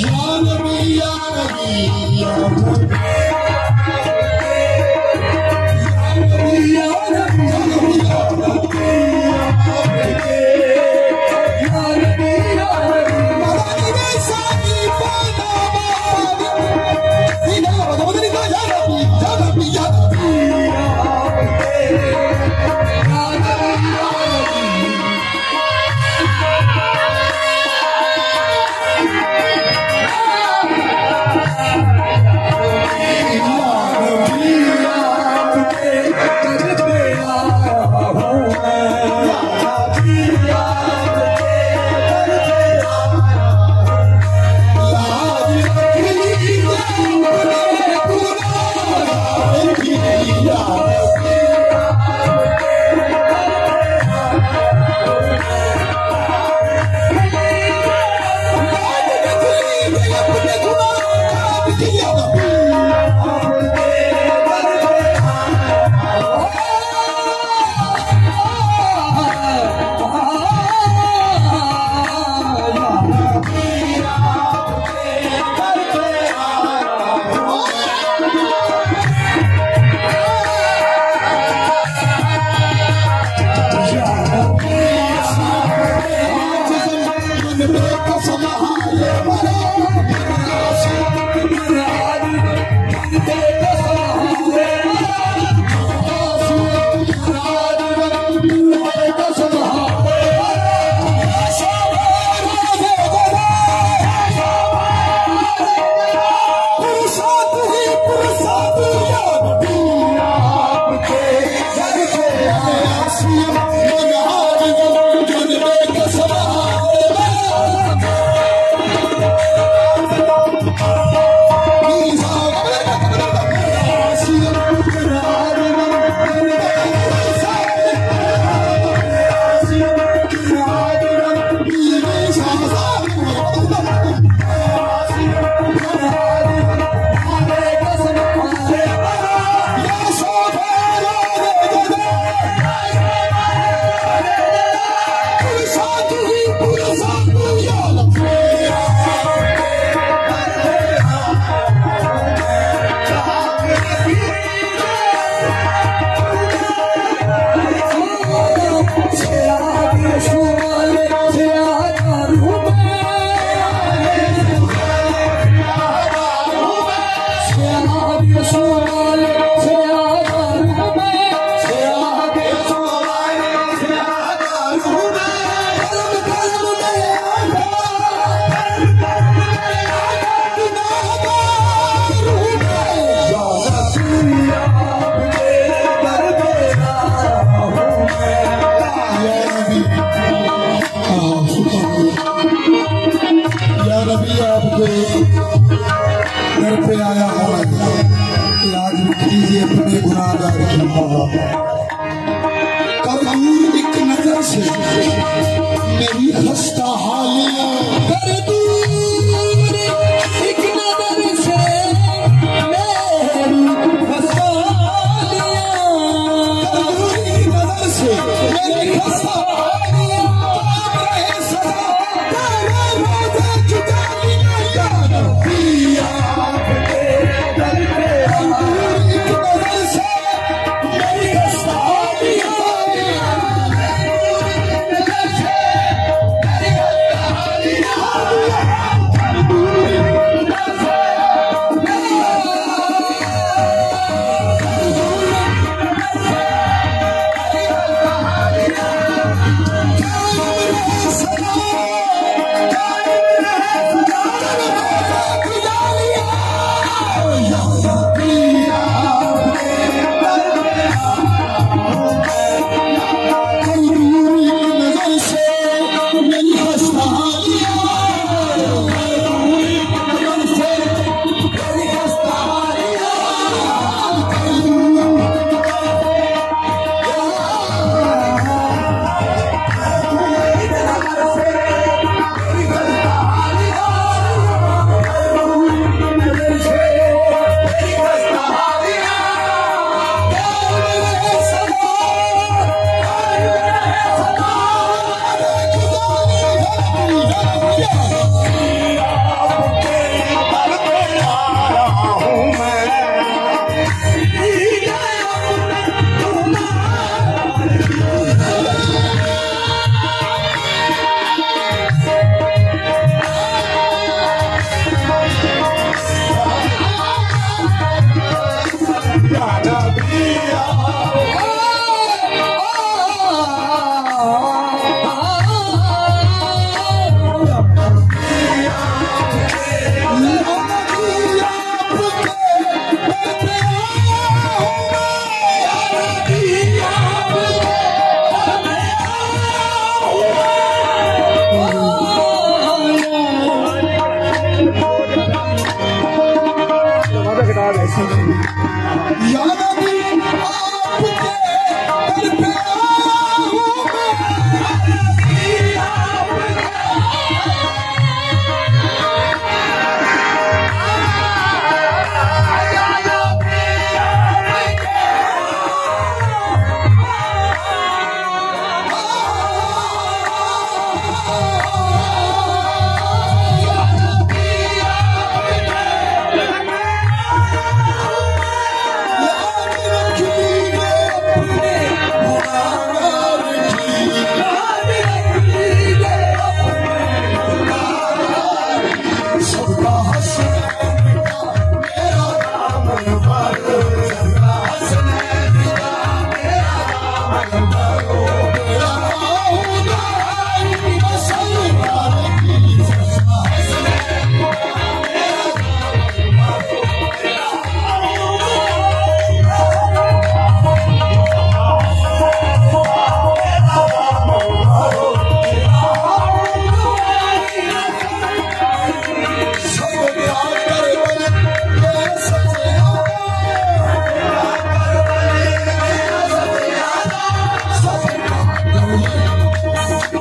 Ya Nabi, Ya Nabi, Ya Nabi. कबूर एक नजर से मेरी हस्ता हालिया। कर दू Yarabbim, ah bu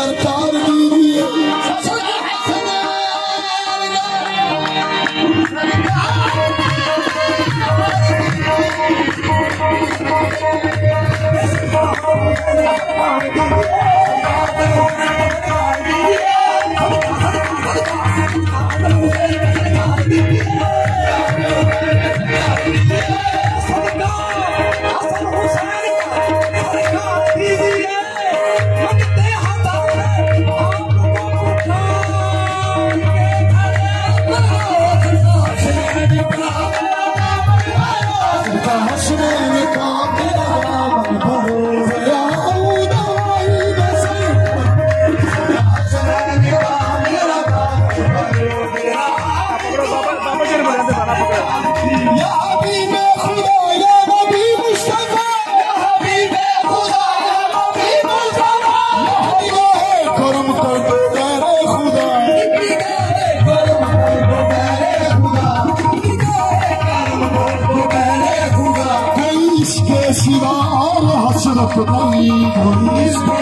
سرکار دی دی اسن ہے سن for me on this